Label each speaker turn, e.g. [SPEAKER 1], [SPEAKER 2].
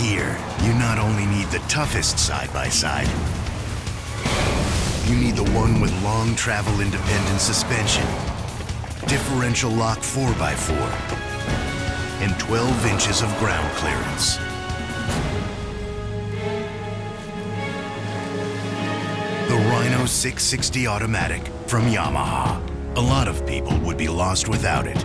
[SPEAKER 1] here, you not only need the toughest side-by-side, you need the one with long travel independent suspension, differential lock 4x4, and 12 inches of ground clearance. The Rhino 660 Automatic from Yamaha. A lot of people would be lost without it.